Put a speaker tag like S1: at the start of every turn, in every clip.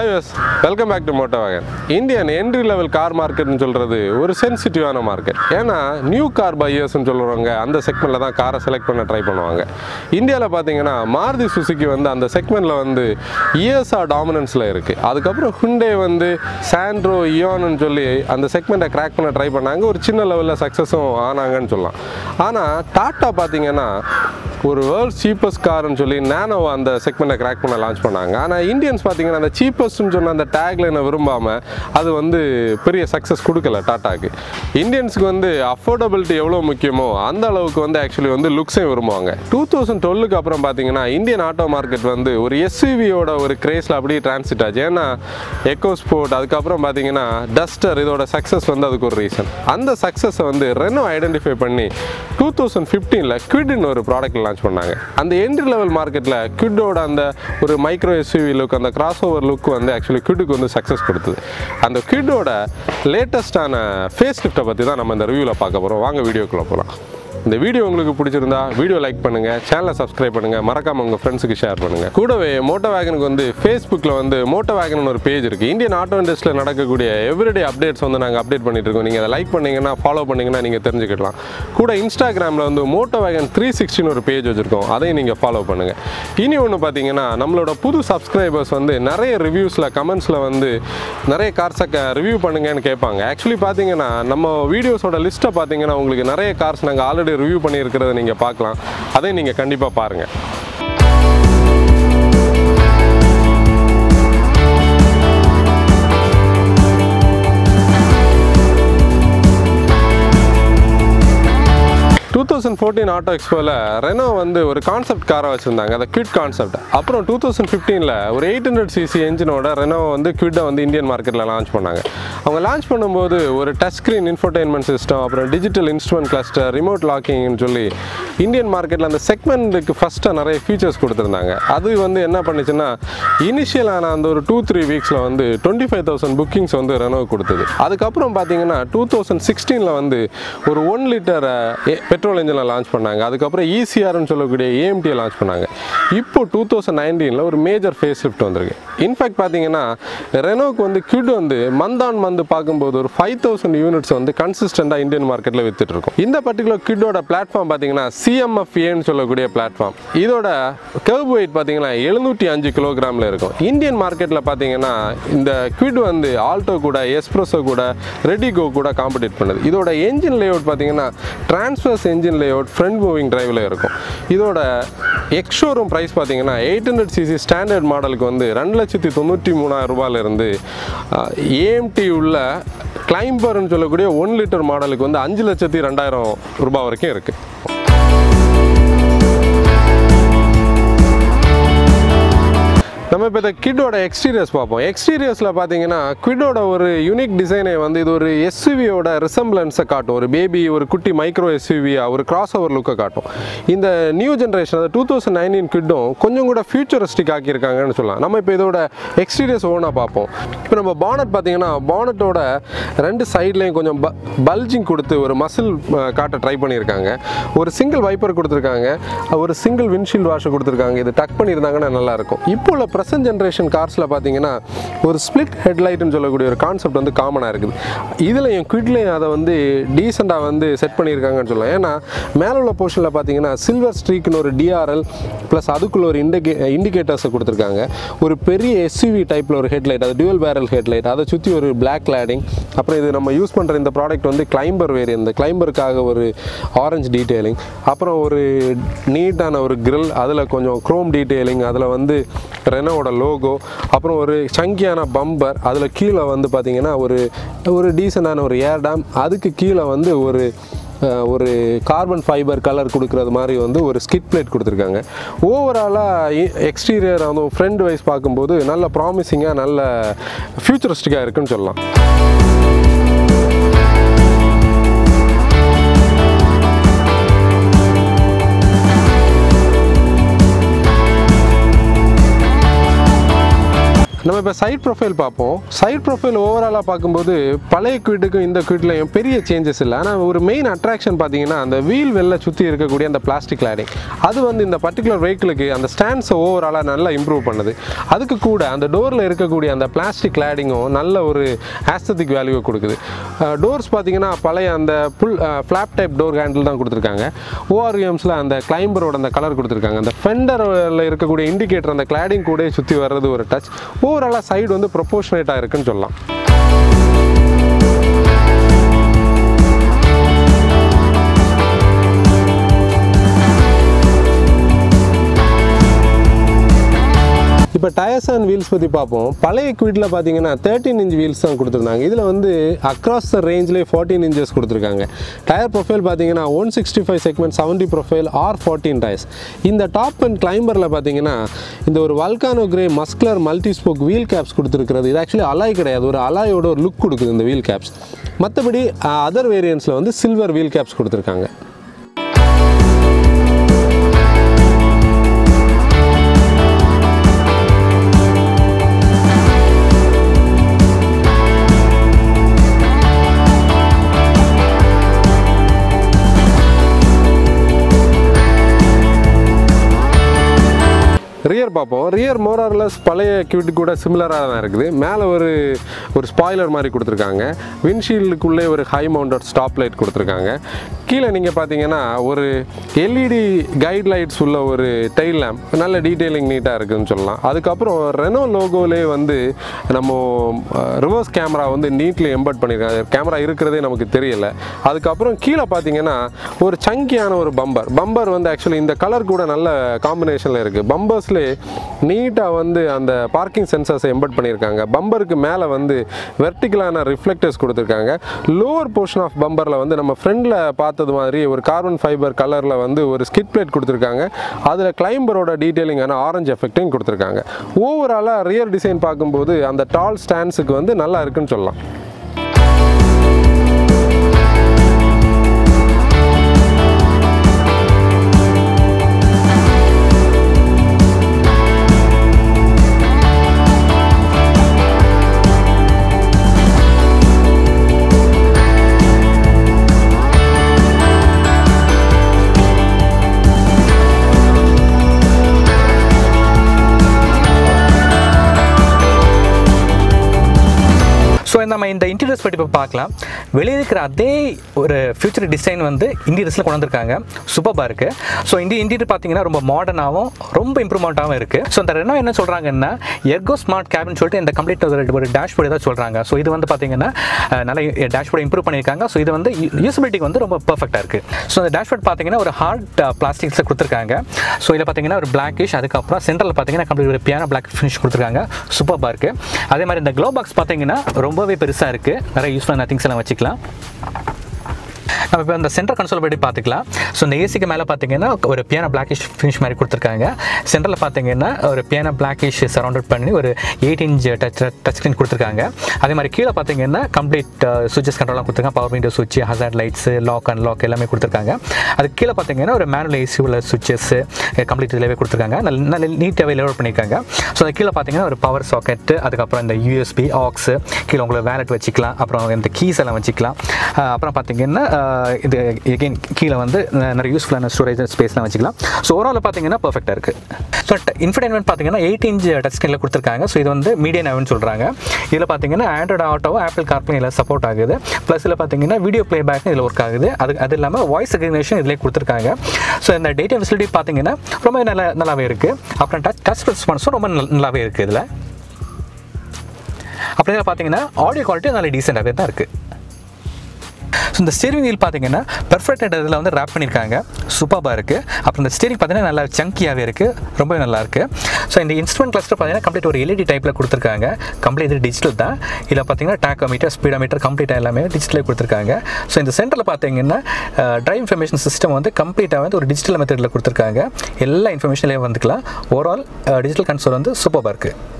S1: Hi yes welcome back to motor Vikatan Indian entry level car மார்க்கெட்னு சொல்கிறது ஒரு சென்சிட்டிவான market ஏன்னா நியூ கார் பையர்ஸ்னு சொல்கிறவங்க அந்த செக்மெண்ட்டில் தான் காரை செலக்ட் பண்ண ட்ரை பண்ணுவாங்க. இந்தியாவில் பார்த்தீங்கன்னா மாருதி சுசுகி வந்து அந்த செக்மெண்ட்டில் வந்து இஎஸ்ஆர் டாமினன்ஸில் இருக்குது அதுக்கப்புறம் ஹுண்டே வந்து சாண்ட்ரோ இயோன்னு சொல்லி அந்த செக்மெண்ட்டை கிராக் பண்ண ட்ரை பண்ணாங்க. ஒரு சின்ன லெவலில் சக்ஸஸும் ஆனாங்கன்னு சொல்லலாம். ஆனால் டாட்டா பார்த்தீங்கன்னா ஒரு வேர்ல்ட் சீப்பஸ்ட் கார்னு சொல்லி நானோ அந்த செக்மெண்ட்டை கிராக் பண்ண லான்ச் பண்ணாங்க. ஆனால் இந்தியன்ஸ் பார்த்தீங்கன்னா அந்த சீப்பஸ்ட்னு சொன்ன அந்த டேக்லைனை விரும்பாமல் அது வந்து பெரிய சக்ஸஸ் கொடுக்கல டாட்டாக்கு. இந்தியன்ஸுக்கு வந்து அஃபோர்டபிலிட்டி எவ்வளோ முக்கியமோ அந்த அளவுக்கு வந்து ஆக்சுவலி வந்து லுக்ஸையும் விரும்புவாங்க. டூ தௌசண்ட் டுவெல்லுக்கு அப்புறம் பார்த்தீங்கன்னா இந்தியன் ஆட்டோ மார்க்கெட் வந்து ஒரு எஸ்யூவியோட ஒரு கிரேஸில் அப்படியே டிரான்சிட் ஆச்சு. ஏன்னா எக்கோ ஸ்போர்ட் அதுக்கப்புறம் பார்த்தீங்கன்னா டஸ்டர் இதோட சக்ஸஸ் வந்து அதுக்கு ஒரு ரீசன் அந்த சக்ஸஸை வந்து ரெனோ ஐடென்டிஃபை பண்ணி டூ தௌசண்ட் ஃபிஃப்டீனில் குவிட்னு ஒரு ப்ராடக்ட் லான்ச் பண்ணாங்க. அந்த என்ட்ரி லெவல் மார்க்கெட்டில் குவிட்டோட அந்த ஒரு மைக்ரோ எஸ்யூவி லுக் அந்த கிராஸ் ஓவர் லுக் கிட்டுக்கு வந்து ஆக்சுவலி கிட்டுக்கு வந்து சக்ஸஸ் கொடுத்தது. அந்த கிட்டோட லேட்டஸ்டான ஃபேஸ் லிஃப்ட்டை பற்றி தான் நம்ம இந்த ரிவ்யூவில் பார்க்க போகிறோம் வாங்க வீடியோக்குள்ளே போகலாம் இந்த வீடியோ உங்களுக்கு பிடிச்சிருந்தா வீடியோ லைக் பண்ணுங்க சேனலை சப்ஸ்கிரைப் பண்ணுங்க மறக்காம உங்க ஃப்ரெண்ட்ஸுக்கு ஷேர் பண்ணுங்க. கூடவே மோட்டோ வேகனுக்கு வந்து ஃபேஸ்புக்கில் வந்து மோட்டோ வேகன் ஒரு பேஜ் இருக்கு. இந்தியன் ஆட்டோ இண்டஸ்ட்ரியில் நடக்கக்கூடிய எவ்ரிடே அப்டேட்ஸ் வந்து நாங்கள் அப்டேட் பண்ணிட்டு இருக்கோம். நீங்கள் அதை லைக் பண்ணீங்கன்னா ஃபாலோ பண்ணீங்கன்னா நீங்கள் தெரிஞ்சுக்கலாம். கூட இன்ஸ்டாகிராமில் வந்து மோட்டோ வேகன் த்ரீ சிக்ஸ்டின்னு ஒரு பேஜ் வச்சிருக்கோம். அதையும் நீங்கள் ஃபாலோ பண்ணுங்க. இனி ஒன்று பார்த்தீங்கன்னா நம்மளோட புது சப்ஸ்கிரைபர்ஸ் வந்து நிறைய ரிவ்யூஸில் கமெண்ட்ஸில் வந்து நிறைய கார்ஸை ரிவ்யூ பண்ணுங்கன்னு கேட்பாங்க ஆக்சுவலி பார்த்தீங்கன்னா நம்ம வீடியோஸோட லிஸ்ட்டை பார்த்தீங்கன்னா உங்களுக்கு நிறைய கார்ஸ் நாங்கள் ஆல்ரெடி ரிவ்யூ பண்ணியிருக்கிறத நீங்கள் பார்க்கலாம். அதையும் நீங்கள் கண்டிப்பாக பாருங்கள் தௌசண்ட் ஃபோர்டீன் ஆட்டோ எக்ஸ்போவில் ரெனோ வந்து ஒரு கான்செப்ட் காரை வச்சுருந்தாங்க. அந்த குவிட் கான்செப்ட் அப்புறம் டூ தௌசண்ட் ஃபிஃப்டீனில் ஒரு எயிட் ஹண்ட்ரட் சிசி என்ஜினோட ரெனோ வந்து குவிட்டை வந்து இந்தியன் மார்க்கெட்டில் லான்ச் பண்ணாங்க. அவங்க லான்ச் பண்ணும்போது ஒரு டச் ஸ்க்ரீன் இன்ஃபோர்டைன்மெண்ட் சிஸ்டம் அப்புறம் டிஜிட்டல் இன்ஸ்ட்ருமெண்ட் கிளஸ்டர் ரிமோட் லாக்கிங்னு சொல்லி இந்தியன் மார்க்கெட்டில் அந்த செக்மெண்ட்டுக்கு ஃபஸ்ட்டாக நிறைய ஃபீச்சர்ஸ் கொடுத்துருந்தாங்க. அது வந்து என்ன பண்ணுச்சுன்னா இனிஷியலான அந்த ஒரு டூ த்ரீ வீக்ஸில் வந்து டுவெண்ட்டி ஃபைவ் தௌசண்ட் புக்கிங்ஸ் வந்து ரெனோ கொடுத்தது. அதுக்கப்புறம் பார்த்தீங்கன்னா டூ தௌசண்ட் சிக்ஸ்டீனில் வந்து ஒரு ஒன் லிட்டர் பெட்ரோல் இன்ஜினில் லான்ச் பண்ணாங்க. அதுக்கப்புறம் ஈசிஆர்னு சொல்லக்கூடிய ஏஎம்டியை லான்ச் பண்ணாங்க. இப்போ டூ தௌசண்ட் நைன்டீனில் ஒரு மேஜர் ஃபேஸ் ஷிஃப்ட் வந்திருக்கு. இன்ஃபேக்ட் பார்த்தீங்கன்னா ரெனோக்கு வந்து கிட் வந்து மந்த் ஆன் மந்த் பார்க்கும்போது ஒரு ஃபைவ் தௌசண்ட் யூனிட்ஸ் வந்து கன்சிஸ்டண்டாக இந்தியன் மார்க்கெட்டில் வித்துட்டு இருக்கும். இந்த பர்டிகுலர் கிட்டோட பிளாட்ஃபார்ம் பார்த்தீங்கன்னா சிஎம்எஃப்ஏன்னு சொல்லக்கூடிய பிளாட்ஃபார்ம் இதோட கர்வ் வெயிட் பார்த்தீங்கன்னா எழுநூற்றி அஞ்சு கிலோகிராமில் இருக்கும். இந்தியன் மார்க்கெட்டில் பார்த்தீங்கன்னா இந்த குவிட் வந்து ஆல்டோ கூட எஸ்ப்ரெஸோ கூட ரெடிகோ கூட காம்படிட் பண்ணுது. இதோட என்ஜின் லேஅவுட் பார்த்தீங்கன்னா transverse engine layout front moving டிரைவில் இருக்கும். இதோட எக்ஷோரூம் ப்ரைஸ் பார்த்தீங்கன்னா எயிட் ஹண்ட்ரட் சிசி ஸ்டாண்டர்ட் மாடலுக்கு வந்து ரெண்டு லட்சத்தி தொண்ணூற்றி மூணாயிரம் ரூபாயிலிருந்து ஏஎம்டி உள்ள கிளைம்பர்னு சொல்லக்கூடிய ஒன் லிட்டர் மாடலுக்கு வந்து அஞ்சு லட்சத்தி ரெண்டாயிரம் ரூபாய் வரைக்கும் இருக்குது நம்ம இப்போ இந்த கிட்டோட எக்ஸ்டீரியர்ஸ் பார்ப்போம். எக்ஸ்டீரியர்ஸில் பார்த்தீங்கன்னா கிட்டோட ஒரு யூனிக் டிசைனை வந்து இது ஒரு எஸ்யூவியோட ரிசம்பிளன்ஸை காட்டும். ஒரு பேபி ஒரு குட்டி மைக்ரோ எஸ்யூவியா ஒரு கிராஸ் ஓவர் லுக்கை காட்டும். இந்த நியூ ஜென்ரேஷன் அதாவது டூ தௌசண்ட் நைன்டீன் கிட்டும் கொஞ்சம் கூட ஃபியூச்சரிஸ்டிக் ஆக்கியிருக்காங்கன்னு சொல்லலாம். நம்ம இப்போ இதோட எக்ஸ்டீரியர்ஸ் ஓனாக பார்ப்போம். இப்போ நம்ம பானட் பார்த்தீங்கன்னா பானட்டோட ரெண்டு சைட்லேயும் கொஞ்சம் ப பல்ஜிங் கொடுத்து ஒரு மசில் காட்ட ட்ரை பண்ணியிருக்காங்க. ஒரு சிங்கிள் வைப்பர் கொடுத்துருக்காங்க. ஒரு சிங்கிள் விண்ட்ஷீல்டு வாஷ் கொடுத்துருக்காங்க. இது டக் பண்ணியிருந்தாங்கன்னா நல்லாயிருக்கும் இப்போ உள்ள ப்ரெசன்ட் ஜென்ரேஷன் கார்ஸில் பார்த்தீங்கன்னா ஒரு ஸ்பிளிட் ஹெட்லைட்னு சொல்லக்கூடிய ஒரு கான்செப்ட் வந்து காமனாக இருக்குது. இதுலையும் குவிட்லையும் அதை வந்து டீசெண்டாக வந்து செட் பண்ணியிருக்காங்கன்னு சொல்லலாம். ஏன்னா மேலே உள்ள போர்ஷனில் பார்த்தீங்கன்னா சில்வர் ஸ்ட்ரீக்னு ஒரு டிஆர்எல் ப்ளஸ் அதுக்குள்ள ஒரு இண்டிகே இண்டிகேட்டர்ஸை கொடுத்துருக்காங்க. ஒரு பெரிய எஸ்யூவி டைப்பில் ஒரு ஹெட்லைட் அது டியூவல் பேரல் ஹெட்லைட் அதை சுற்றி ஒரு பிளாக் கிளாடிங் அப்புறம் இது நம்ம யூஸ் பண்ணுற இந்த ப்ராடக்ட் வந்து கிளைம்பர் வேரியன் இந்த கிளைம்பருக்காக ஒரு ஆரஞ்சு டீட்டெயிலிங் அப்புறம் ஒரு நீட்டான ஒரு கிரில் அதில் கொஞ்சம் க்ரோம் டீட்டெயிலிங் அதில் வந்து ஹோண்டாவோட லோகோ அப்புறம் ஒரு சங்கியான பம்பர் அதில் கீழே வந்து பார்த்தீங்கன்னா ஒரு ஒரு டீசெண்டான ஒரு ஏர் டேம் அதுக்கு கீழே வந்து ஒரு ஒரு கார்பன் ஃபைபர் கலர் கொடுக்குறது மாதிரி வந்து ஒரு ஸ்கிட் பிளேட் கொடுத்துருக்காங்க. ஓவராலாக எக்ஸ்டீரியர் வந்து ஃப்ரெண்ட் வைஸ் பார்க்கும்போது நல்ல ப்ராமிசிங்காக நல்ல ஃபியூச்சரிஸ்டிக்காக இருக்குன்னு சொல்லலாம். நம்ம இப்போ சைட் ப்ரொஃபைல் பார்ப்போம். சைட் ப்ரொஃபைல் ஓவராலாக பார்க்கும்போது பழைய குவிட்டுக்கும் இந்த குவிட்லையும் பெரிய சேஞ்சஸ் இல்லை. ஆனால் ஒரு மெயின் அட்ராக்ஷன் பார்த்தீங்கன்னா அந்த வீல் வெளில சுற்றி இருக்கக்கூடிய அந்த பிளாஸ்டிக் லேடிங் அது வந்து இந்த பர்டிகுலர் வெஹிக்கிளுக்கு அந்த ஸ்டாண்ட்ஸை ஓவராலாக நல்லா இம்ப்ரூவ் பண்ணுது. அதுக்கு கூட அந்த டோரில் இருக்கக்கூடிய அந்த பிளாஸ்டிக் லேடிங்கும் நல்ல ஒரு ஆஸ்தட்டிக் வேல்யூவை கொடுக்குது. டோர்ஸ் பார்த்தீங்கன்னா பழைய அந்த pull flap type door handle தான் கொடுத்துருக்காங்க. ஓஆர்எம்ஸில் அந்த கிளைம்பரோட அந்த கலர் கொடுத்துருக்காங்க. அந்த ஃபெண்டரில் இருக்கக்கூடிய இண்டிகேட்டர் அந்த கிளாடிங் கூட சுற்றி வர்றது ஒரு டச் ஓவராலாக சைடு வந்து ப்ரொப்போர்ஷனேட்டாக இருக்குன்னு சொல்லலாம். இப்போ டயர்ஸ் அண்ட் வீல்ஸ் பற்றி பார்ப்போம். பழைய குவிட்டில் பார்த்தீங்கன்னா தேர்ட்டின் இன்ச் வீல்ஸ் தான் கொடுத்துருந்தாங்க. இதில் வந்து அக்ராஸ் த ரேஞ்சிலே ஃபோர்டீன் இன்ச்சஸ் கொடுத்துருக்காங்க. டயர் ப்ரொஃபைல் பார்த்தீங்கன்னா one sixty five segment seventy profile R fourteen tyres இந்த டாப் அண்ட் கிளைம்பரில் பார்த்தீங்கன்னா இந்த ஒரு volcano grey muscular multi spoke wheel caps கொடுத்துருக்கிறது. இது ஆக்சுவலி அலாய் கிடையாது. ஒரு அலாயோட ஒரு லுக் கொடுக்குது இந்த வீல் கேப்ஸ் மற்றபடி அதர் வேரியன்ஸில் வந்து சில்வர் வீல் கேப்ஸ் கொடுத்துருக்காங்க. ரியர் பார்ப்போம். ரியர் மோரார்லஸ் பழைய கியூட்டு கூட சிமிலராக தான் இருக்குது. மேலே ஒரு ஒரு ஸ்பாய்லர் மாதிரி கொடுத்துருக்காங்க. விண்ட்ஷீல்டுக்குள்ளே ஒரு ஹை மவுண்டட் ஸ்டாப் லைட் கொடுத்துருக்காங்க. கீழே நீங்கள் பார்த்தீங்கன்னா ஒரு எல்இடி கைட் லைட்ஸ் உள்ள ஒரு டெய்ல் லேம்ப் நல்ல டீட்டெயிலிங் நீட்டாக இருக்குதுன்னு சொல்லலாம். அதுக்கப்புறம் ரெனோ லோகோலே வந்து நம்ம ரிவர்ஸ் கேமரா வந்து நீட்லி எம்பர்ட் பண்ணியிருக்காங்க கேமரா இருக்கிறதே நமக்கு தெரியல. அதுக்கப்புறம் கீழே பார்த்தீங்கன்னா ஒரு சங்கியான ஒரு பம்பர் பம்பர் வந்து ஆக்சுவலி இந்த கலர் கூட நல்ல காம்பினேஷனில் இருக்குது பம்பர்ஸ்லேயே நீட்டாக வந்து அந்த பார்க்கிங் சென்சர்ஸை எம்பர்ட் பண்ணியிருக்காங்க. பம்பருக்கு மேலே வந்து வெர்டிக்கலான ரிஃப்ளெக்டர்ஸ் கொடுத்துருக்காங்க. லோவர் போர்ஷன் ஆஃப் பம்பரில் வந்து நம்ம ஃப்ரண்டில் பார்த்தது மாதிரி ஒரு கார்பன் ஃபைபர் கலரில் வந்து ஒரு ஸ்கிட் பிளேட் கொடுத்துருக்காங்க. அதில் கிளைம்பரோட டீட்டெயிலிங்கான ஆரஞ்சு எஃபெக்ட்டையும் கொடுத்துருக்காங்க. ஓவராலாக ரியர் டிசைன் பார்க்கும்போது அந்த டால் ஸ்டாண்ட்ஸுக்கு வந்து நல்லா இருக்குன்னு சொல்லலாம்.
S2: இந்த இன்டீரியர்ஸ் பற்றி இப்போ பார்க்கலாம். வெளியே இருக்கிற அதே ஒரு ஃபியூச்சர் டிசைன் வந்து இன்டீரியர்ஸில் கொண்டு வந்திருக்காங்க சூப்பராக இருக்குது ஸோ இந்த இன்டீரியர் பார்த்தீங்கன்னா ரொம்ப மாடர்னாகவும் ரொம்ப இம்ப்ரூவ்மெண்ட்டாகவும் இருக்குது ஸோ இந்த ரெண்டும் என்ன சொல்கிறாங்கன்னா எர்கோ ஸ்மார்ட் கேபின் சொல்லிட்டு இந்த கம்ப்ளீட் ஒரு டேஷ்போர்டு தான் சொல்கிறாங்க ஸோ இது வந்து பார்த்தீங்கன்னா நல்லா நல்ல டேஷ்போர்டு இம்ப்ரூவ் பண்ணியிருக்காங்க. ஸோ இது வந்து யூசபிலிட்டிக்கு வந்து ரொம்ப பர்ஃபெக்டாக இருக்குது ஸோ இந்த டேஷ்போர்ட் பார்த்தீங்கன்னா ஒரு ஹார்ட் பிளாஸ்டிக்ஸில் கொடுத்துருக்காங்க. ஸோ இதில் பார்த்தீங்கன்னா ஒரு பிளாக்கிஷ் அதுக்கப்புறம் சென்டரில் பார்த்தீங்கன்னா கம்ப்ளீட் ஒரு பியானோ பிளாக் ஃபினிஷ் கொடுத்துருக்காங்க. சூப்பராக இருக்குது அதே மாதிரி இந்த க்ளோ பாக்ஸ் பார்த்தீங்கன்னா ரொம்பவே பெருசாக இருக்குது நிறைய யூஸ்ஃபுல்லான திங்ஸ் எல்லாம் வச்சுக்கலாம். நம்ம இப்போ அந்த சென்டர் கன்சோல் படி பார்த்துக்கலாம். ஸோ இந்த ஏசிக்கு மேலே பார்த்தீங்கன்னா ஒரு பியானோ பிளாக்கிஷ் ஃபினிஷ் மாதிரி கொடுத்துருக்காங்க. சென்டரில் பார்த்தீங்கன்னா ஒரு பியானோ பிளாக்கிஷ் சரௌண்டட் பண்ணி ஒரு eight inch touch touch screen கொடுத்துருக்காங்க. அதே மாதிரி கீழே பார்த்தீங்கன்னா கம்ப்ளீட் சுவிச்சஸ் கண்ட்ரோலாம் கொடுத்துருக்காங்க. பவர் விண்டோ சுவிட்ச் hazard lights lock and lock எல்லாமே கொடுத்துருக்காங்க. அது கீழே பார்த்தீங்கன்னா ஒரு மேனுவல் ஏசி உள்ள சுவிச்சஸ் கம்ப்ளீட் uh, இதிலே கொடுத்துருக்காங்க. நல்ல நல்ல நீட்டாகவே லெவல் பண்ணியிருக்காங்க ஸோ அது கீழே பார்த்தீங்கன்னா ஒரு பவர் சாக்கெட்டு அதுக்கப்புறம் இந்த யூஎஸ்பி ஆக்ஸ் கீழே உங்களுக்கு வேலெட் வச்சுக்கலாம். அப்புறம் இந்த கீஸ் எல்லாம் வச்சுக்கலாம். அப்புறம் பார்த்தீங்கன்னா இது எகெயின் கீழே வந்து நிறைய யூஸ்ஃபுல்லான ஸ்டோரேஜ் ஸ்பேஸ்லாம் வச்சுக்கலாம். ஸோ ஓவரால் பார்த்தீங்கன்னா பர்ஃபெக்டாக இருக்குது ஸோ இன்ஃபர்டைன்மெண்ட் பார்த்தீங்கன்னா எயிட் இன்ச் டச் ஸ்க்ரீனில் கொடுத்துருக்காங்க. ஸோ இது வந்து மீடியன் ஆகுன்னு சொல்கிறாங்க இதில் பார்த்தீங்கன்னா ஆண்ட்ராய்டு ஆட்டோ ஆப்பிள் கார்ப்ளே இதில் சப்போர்ட் ஆகுது. ப்ளஸ் இதில் பார்த்தீங்கன்னா வீடியோ ப்ளே பேக் இதில் ஒர்க் ஆகுது. அது அது இல்லாமல் வாய்ஸ் ரெகக்னேஷன் இதிலே கொடுத்துருக்காங்க. ஸோ இந்த டேட்டா ஃபெசிலிட்டி பார்த்தீங்கன்னா ரொம்ப நல்ல நல்லாவே இருக்குது அப்புறம் டச் டச் ரெஸ்பான்ஸும் ரொம்ப நல்லாவே இருக்குது இதில். அப்புறம் இதில் பார்த்தீங்கன்னா ஆடியோ குவாலிட்டி நல்ல டீசெண்டாகவே தான் இருக்குது ஸோ இந்த ஸ்டீரிங் வீல் பார்த்தீங்கன்னா பெர்ஃபெக்ட் இதில் வந்து ரேப் பண்ணியிருக்காங்க சூப்பராக இருக்குது அப்புறம் இந்த ஸ்டீரிங் பார்த்தீங்கன்னா நல்லா சங்கியாகவே இருக்குது ரொம்பவே நல்லா இருக்குது ஸோ இந்த இன்ஸ்ட்ருமெண்ட் கிளஸ்டர் பார்த்தீங்கன்னா கம்ப்ளீட் ஒரு எல்இடி டைப்பில் கொடுத்துருக்காங்க. கம்ப்ளீட் இது டிஜிட்டல் தான். இதில் பார்த்தீங்கன்னா டேக்கோமீட்டர் ஸ்பீடோமீட்டர் கம்ப்ளீட்டாக எல்லாமே டிஜிட்டலே கொடுத்துருக்காங்க. ஸோ இந்த சென்டரில் பார்த்தீங்கன்னா ட்ரைவ் இன்ஃபர்மேஷன் சிஸ்டம் வந்து கம்ப்ளீட்டாக வந்து ஒரு டிஜிட்டல் மெத்தடில் கொடுத்துருக்காங்க. எல்லா இன்ஃபர்மேஷன்லேயும் வந்துக்கலாம். ஓவரால் டிஜிட்டல் கன்சோல் வந்து சூப்பராக இருக்குது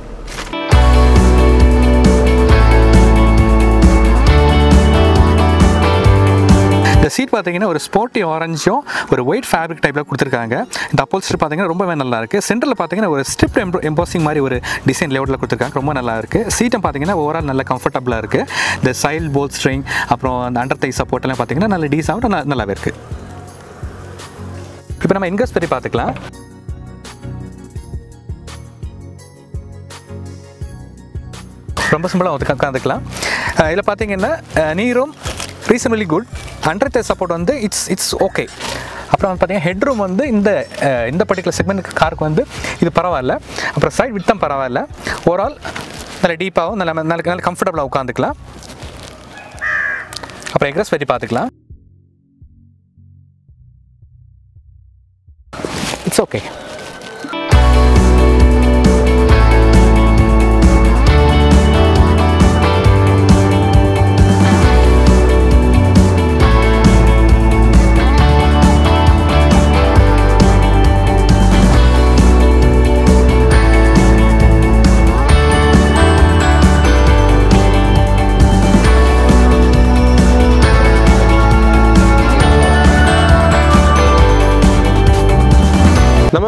S2: இந்த சீட் பார்த்தீங்கன்னா ஒரு ஸ்போர்ட்டி ஆரஞ்சும் ஒரு ஒயிட் ஃபேப்ரிக் டைப்பில் கொடுத்துருக்காங்க. இந்த அப்போல்ஸ்டர் பார்த்தீங்கன்னா ரொம்பவே நல்லா இருக்குது சென்டரில் பார்த்தீங்கன்னா ஒரு ஸ்டிப் எம்போ எம்போசிங் மாதிரி ஒரு டிசைன் லேஅவுட்டில் கொடுத்துருக்காங்க. ரொம்ப நல்லா இருக்குது சீட்டும் பார்த்தீங்கன்னா ஓவரால் நல்ல கம்ஃபர்டபுளாக இருக்குது இந்த சைல் போல் ஸ்ட்ரிங் அப்புறம் அந்த அண்டர் தை சப்போர்ட்டெல்லாம் பார்த்தீங்கன்னா நல்ல டீஸாகவும் நல்லாவே இருக்குது இப்போ நம்ம இன்கஸ் பற்றி பார்த்துக்கலாம். ரொம்ப சிம்பிளாக உட்காந்துக்கலாம் இதில் பார்த்தீங்கன்னா நீரும் ரீசனபிளி குட் ஹண்ட்ரட் சப்போர்ட் வந்து இட்ஸ் இட்ஸ் ஓகே அப்புறம் வந்து பார்த்தீங்கன்னா ஹெட்ரூம் வந்து இந்த இந்த பர்டிகுலர் செக்மெண்ட் காருக்கு வந்து இது பரவாயில்ல. அப்புறம் சைட் வித்தம் பரவாயில்ல. ஓவரால் நல்ல டீப்பாகவும் நல்ல நல்ல நல்ல கம்ஃபர்டபுளாக உட்காந்துக்கலாம் அப்புறம் எக்ரஸ் பற்றி பார்த்துக்கலாம். இட்ஸ் ஓகே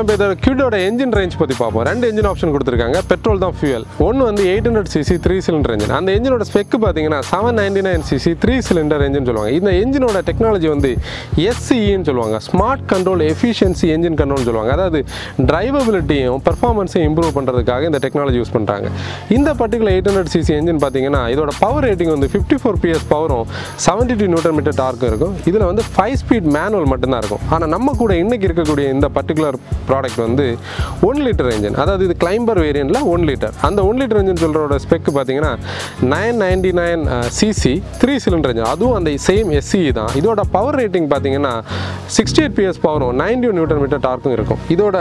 S1: இப்போ இதோட கியூடோட என்ஜின் ரேஞ்ச் பற்றி பார்ப்போம். ரெண்டு என்ஜின் ஆப்ஷன் கொடுத்துருக்காங்க. பெட்ரோல் தான் ஃபியூல் ஒன்று வந்து eight hundred CC three cylinder engine அந்த என்ஜினோட ஸ்பெக் பார்த்தீங்கன்னா seven ninety nine CC three cylinder engine சொல்லுவாங்க. இந்த என்ஜினோட டெக்னாலஜி வந்து எஸ்சிஇன்னு சொல்லுவாங்க. Smart control efficiency engine control சொல்லுவாங்க. அதாவது டிரைவபிலிட்டியும் பெர்ஃபார்மன்ஸையும் இம்ப்ரூவ் பண்ணுறதுக்காக இந்த டெக்னாலஜி யூஸ் பண்ணுறாங்க இந்த particular eight hundred CC engine பார்த்தீங்கன்னா இதோட பவர் ரேட்டிங் வந்து ஃபிஃப்டி ஃபோர் பிஎஸ் பவரும் செவன்டி டூ நியூட்டர் மீட்டர் டார்க்கும் இருக்கும். இதில் வந்து ஃபைவ் ஸ்பீட் மேனுவல் மட்டும்தான் இருக்கும். ஆனால் நம்ம கூட இன்றைக்கி இருக்கக்கூடிய இந்த பர்டிகுலர் ப்ராடக்ட் வந்து ஒன் லிட்டர் இன்ஜின் அதாவது இது கிளைம்பர் வேரியண்ட்டில் ஒன் லிட்டர் அந்த ஒன் லிட்டர் இன்ஜின் சொல்கிறோட ஸ்பெக் பார்த்தீங்கன்னா nine ninety nine CC three cylinder engine அதுவும் அந்த சேம் எஸ்சிஇ தான். இதோட பவர் ரேட்டிங் பார்த்தீங்கன்னா சிக்ஸ்டி எயிட் பிஎஸ் பவரும் நைன்டி நியூட்டன் மீட்டர் டார்க்கும் இருக்கும். இதோட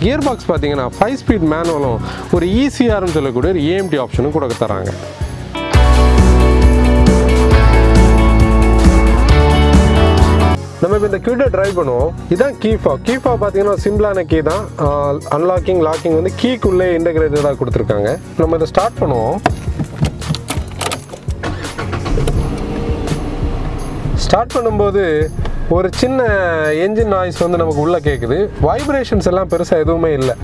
S1: கியர் பாக்ஸ் பார்த்தீங்கன்னா ஃபைவ் ஸ்பீட் மேனுவலும் ஒரு ஈசிஆர்னு சொல்லக்கூடிய ஒரு ஏஎம்டி ஆப்ஷனும் கூட தராங்க. நம்ம இப்போ இந்த கீழே டிரைவ் பண்ணுவோம் இதான் கீஃபா கீஃபா பார்த்தீங்கன்னா சிம்பிளான கீ தான். அன்லாக்கிங் லாக்கிங் வந்து கீக்குள்ளே இன்டகிரேட்டடாக கொடுத்துருக்காங்க. நம்ம இதை ஸ்டார்ட் பண்ணுவோம். ஸ்டார்ட் பண்ணும்போது ஒரு சின்ன என்ஜின் நாய்ஸ் வந்து நமக்கு உள்ளே கேட்குது வைப்ரேஷன்ஸ் எல்லாம் பெருசாக எதுவுமே இல்லை.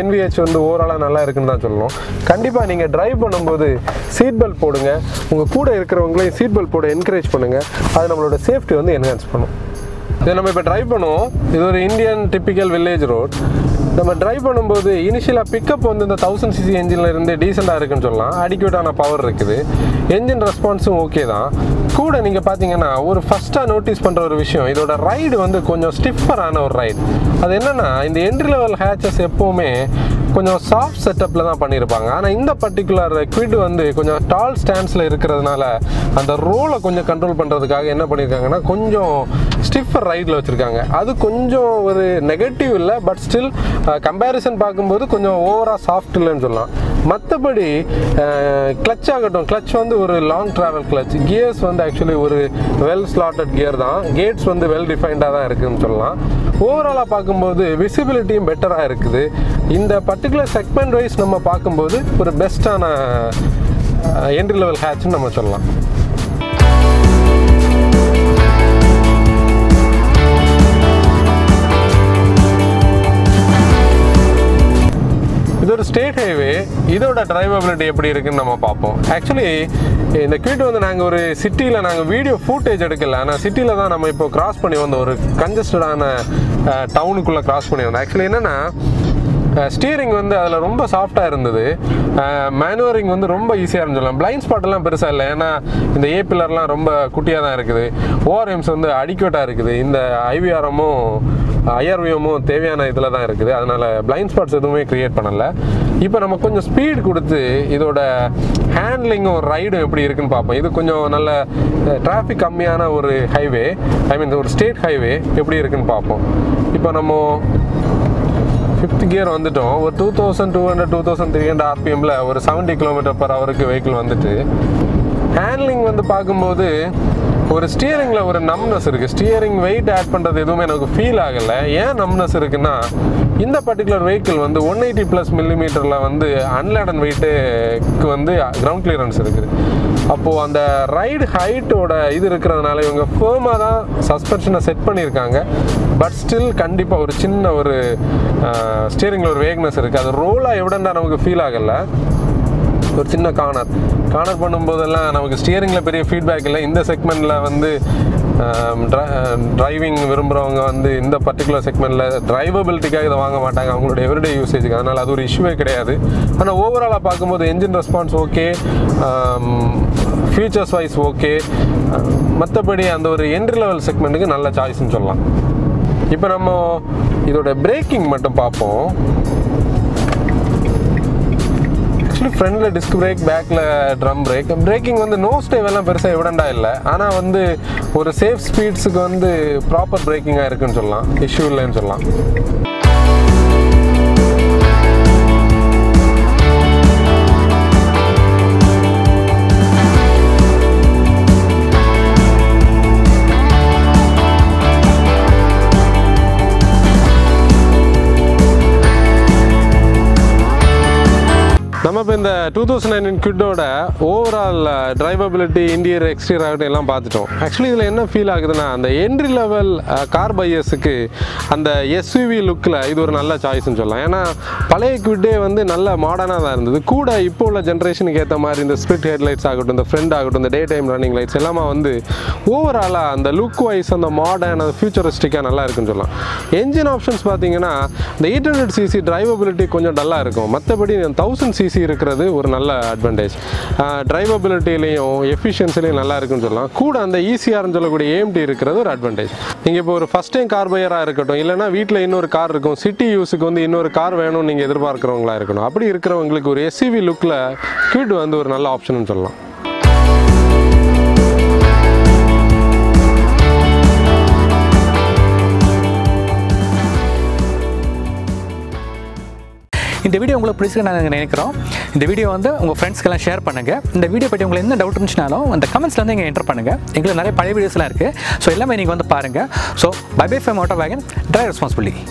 S1: என்விஹெச் வந்து ஓவராலாக நல்லா இருக்குன்னு தான் சொல்லணும் கண்டிப்பாக நீங்கள் ட்ரைவ் பண்ணும்போது சீட் பெல்ட் போடுங்க. உங்கள் கூட இருக்கிறவங்களையும் சீட் பெல்ட் போட என்கரேஜ் பண்ணுங்கள் அது நம்மளோட சேஃப்டி வந்து என்ஹான்ஸ் பண்ணும். இதை நம்ம இப்போ ட்ரைவ் பண்ணுவோம். இது ஒரு இந்தியன் டிப்பிக்கல் வில்லேஜ் ரோட் நம்ம ட்ரைவ் பண்ணும்போது இனிஷியலாக பிக்கப் வந்து இந்த தௌசண்ட் சிசி என்ஜினில் இருந்து டீசெண்டாக இருக்குன்னு சொல்லலாம். அடிக்யூட்டான பவர் இருக்குது. என்ஜின் ரெஸ்பான்ஸும் ஓகே தான். கூட நீங்கள் பார்த்தீங்கன்னா ஒரு ஃபஸ்ட்டாக நோட்டீஸ் பண்ணுற ஒரு விஷயம் இதோட ரைடு வந்து கொஞ்சம் ஸ்டிஃபரான ஒரு ரைடு அது என்னென்னா இந்த என்ட்ரி லெவல் ஹேச்சஸ் எப்போவுமே கொஞ்சம் சாஃப்ட் செட்டப்பில் தான் பண்ணியிருப்பாங்க ஆனால் இந்த பர்டிகுலர் குவிட் வந்து கொஞ்சம் டால் ஸ்டாண்ட்ஸில் இருக்கிறதுனால அந்த ரோலை கொஞ்சம் கண்ட்ரோல் பண்ணுறதுக்காக என்ன பண்ணியிருக்காங்கன்னா கொஞ்சம் ஸ்டிஃபர் ரைடில் வச்சுருக்காங்க. அது கொஞ்சம் ஒரு நெகட்டிவ் இல்லை பட் ஸ்டில் கம்பேரிசன் பார்க்கும்போது கொஞ்சம் ஓவராக சாஃப்ட் இல்லைன்னு சொல்லலாம். மற்றபடி கிளச் ஆகட்டும். கிளச் வந்து ஒரு லாங் ட்ராவல் கிளச் கியர்ஸ் வந்து ஆக்சுவலி ஒரு வெல் ஸ்லாட்டட் கியர் தான். கேட்ஸ் வந்து வெல் டிஃபைன்டாக தான் இருக்குதுன்னு சொல்லலாம். ஓவராலாக பார்க்கும்போது விசிபிலிட்டியும் பெட்டராக இருக்குது. இந்த பர்டிகுலர் செக்மெண்ட் வைஸ் நம்ம பார்க்கும்போது ஒரு பெஸ்ட்டான என்ட்ரி லெவல் ஹேட்ச்னு நம்ம சொல்லலாம். இது ஒரு ஸ்டேட் ஹைவே இதோட டிரைவபிலிட்டி எப்படி இருக்குன்னு நம்ம பார்ப்போம். ஆக்சுவலி இந்த கிட் வந்து நாங்கள் ஒரு சிட்டியில் நாங்கள் வீடியோ ஃபூட்டேஜ் எடுக்கல. ஆனால் சிட்டியில் தான் நம்ம இப்போ கிராஸ் பண்ணி வந்தோம். ஒரு கன்ஜஸ்டடான டவுனுக்குள்ளே கிராஸ் பண்ணி வந்தோம். ஆக்சுவலி என்னென்னா ஸ்டீரிங் வந்து அதில் ரொம்ப சாஃப்டாக இருந்தது. மேனுவரிங் வந்து ரொம்ப ஈஸியாக இருந்துச்சு. பிளைண்ட் ஸ்பாட் பெருசாக இல்லை. ஏன்னா இந்த ஏ பில்லர்லாம் ரொம்ப குட்டியாக தான் இருக்குது. ஓஆர்எம்ஸ் வந்து அடிக்யூட்டாக இருக்குது. இந்த ஐவிஆர்எம்மும் ஐஆர்விஎம்மும் தேவையான இதில் தான் இருக்குது. அதனால் பிளைண்ட் ஸ்பாட்ஸ் எதுவுமே க்ரியேட் பண்ணலை. இப்போ நம்ம கொஞ்சம் ஸ்பீட் கொடுத்து இதோட ஹேண்ட்லிங்கும் ரைடும் எப்படி இருக்குன்னு பார்ப்போம். இது கொஞ்சம் நல்ல டிராஃபிக் கம்மியான ஒரு ஹைவே ஐ மீன் ஒரு ஸ்டேட் ஹைவே எப்படி இருக்குன்னு பார்ப்போம். இப்போ நம்ம ஃபிஃப்த் கியர் வந்துட்டோம். ஒரு two thousand two hundred two thousand three hundred ஆர்பிஎம்ல ஒரு செவன்ட்டி கிலோமீட்டர் பர் ஹவருக்கு வெஹிக்கிள் வந்துட்டு ஹேண்ட்லிங் வந்து பார்க்கும்போது ஒரு ஸ்டியரிங்கில் ஒரு நம்னஸ் இருக்குது ஸ்டியரிங் வெயிட் ஆட் பண்ணுறது எதுவுமே எனக்கு ஃபீல் ஆகலை. ஏன் நம்னஸ் இருக்குன்னா இந்த பர்டிகுலர் வெஹிக்கிள் வந்து ஒன் எயிட்டி ப்ளஸ் மில்லிமீட்டரில் வந்து அன்லேடன் வெயிட்டுக்கு வந்து கிரவுண்ட் கிளியரன்ஸ் இருக்குது. அப்போது அந்த ரைடு ஹைட்டோட இது இருக்கிறதுனால இவங்க ஃபேமாக தான் சஸ்பென்ஷனை செட் பண்ணியிருக்காங்க. பட் ஸ்டில் கண்டிப்பாக ஒரு சின்ன ஒரு ஸ்டீரிங்கில் ஒரு வேக்னஸ் இருக்குது அது ரோலாக எவிடண்டா நமக்கு ஃபீல் ஆகலை. ஒரு சின்ன கார்னர் கார்னர் பண்ணும்போதெல்லாம் நமக்கு ஸ்டியரிங்கில் பெரிய ஃபீட்பேக் இல்லை. இந்த செக்மெண்ட்டில் வந்து டிரைவிங் விரும்புகிறவங்க வந்து இந்த பர்டிகுலர் செக்மெண்ட்டில் டிரைவபிலிட்டிக்காக இதை வாங்க மாட்டாங்க. அவங்களோட எவ்ரிடே யூசேஜுக்கு அதனால் அது ஒரு இஷ்யூவே கிடையாது. ஆனால் ஓவராலாக பார்க்கும்போது engine response okay features wise okay மற்றபடி அந்த ஒரு என்ட்ரி லெவல் செக்மெண்ட்டுக்கு நல்ல சாய்ஸ்னு சொல்லலாம். இப்போ நம்ம இதோட பிரேக்கிங் மட்டும் பார்ப்போம். ஆக்சுவலி ஃப்ரண்டில் டிஸ்க் பிரேக் பேக்கில் ட்ரம் பிரேக் பிரேக்கிங் வந்து நோ ஸ்டேவ் எல்லாம் பெருசாக எவிடண்டாக இல்லை. ஆனால் வந்து ஒரு சேஃப் ஸ்பீட்ஸுக்கு வந்து ப்ராப்பர் பிரேக்கிங்காக இருக்குன்னு சொல்லலாம். இஷ்யூ இல்லைன்னு சொல்லலாம். நம்ம இப்போ இந்த டூ தௌசண்ட் நைன்டீன் கிட்டோட ஓவரால் டிரைவபிலிட்டி இன்டீரியர் எக்ஸ்டீரியர் ஆகட்டும் எல்லாம் பார்த்துட்டோம். ஆக்சுவலி இதில் என்ன ஃபீல் ஆகுதுன்னா அந்த என்ட்ரி லெவல் கார் பையர்ஸுக்கு அந்த எஸ்யூவி லுக்கில் இது ஒரு நல்ல சாய்ஸ்னு சொல்லலாம். ஏன்னா பழைய குவிட்டே வந்து நல்ல மாடர்னாக தான் இருந்தது. கூட இப்போ உள்ள ஜென்ரேஷனுக்கு ஏற்ற மாதிரி இந்த ஸ்பிரிட் ஹெட்லைட்ஸ் ஆகட்டும் இந்த ஃப்ரெண்ட் ஆகட்டும் இந்த டே டைம் ரன்னிங் லைட்ஸ் எல்லாமே வந்து ஓவராலாக அந்த லுக் வைஸ் அந்த மாடர்ன் அந்த ஃபியூச்சரிஸ்டிக்காக நல்லா இருக்குன்னு சொல்லலாம். என்ஜின் ஆப்ஷன்ஸ் பார்த்தீங்கன்னா இந்த எயிட் ஹண்ட்ரட் சிசி டிரைவபிலிட்டி கொஞ்சம் டல்லாக இருக்கும். மற்றபடி தௌசண்ட் சிசி இருக்கிறது ஒரு நல்ல அட்வான்டேஜ் டிரைவபிலிட்டிலையும் எஃபிஷியன்சிலையும் நல்லா இருக்குன்னு சொல்லலாம். கூட அந்த ஈஸியார்னு சொல்லக்கூடிய ஏஎம்டி இருக்கிறது ஒரு அட்வான்டேஜ் நீங்கள் இப்போ ஒரு ஃபஸ்ட் டைம் கார் பையராக இருக்கட்டும் இல்லைனா வீட்டில் இன்னொரு கார் இருக்கும் சிட்டி யூஸுக்கு வந்து இன்னொரு கார் வேணும்னு நீங்கள் எதிர்பார்க்குறவங்களா இருக்கணும். அப்படி இருக்கிறவங்களுக்கு ஒரு எஸ்யூவி லுக்கில் கிட் வந்து ஒரு நல்ல ஆப்ஷன் சொல்லலாம்.
S2: இந்த வீடியோ உங்களுக்கு பிடிச்சிருக்கு நாங்கள் நினைக்கிறோம். இந்த வீடியோ வந்து உங்கள் ஃப்ரெண்ட்ஸ்க்கெல்லாம் ஷேர் பண்ணுங்கள் இந்த வீடியோ பற்றி உங்களுக்கு என்ன டவுட் இருந்துச்சுனாலும் அந்த கமெண்ட்ஸில் வந்து எங்கள் என்டர் பண்ணுங்கள் எங்களுக்கு நிறைய பழைய வீடியோஸ்லாம் இருக்குது ஸோ எல்லாமே நீங்கள் வந்து பாருங்கள் ஸோ பை பை ஃபை மோட்டோ வேகன் ட்ரை ரெஸ்பான்சிபிலிட்டி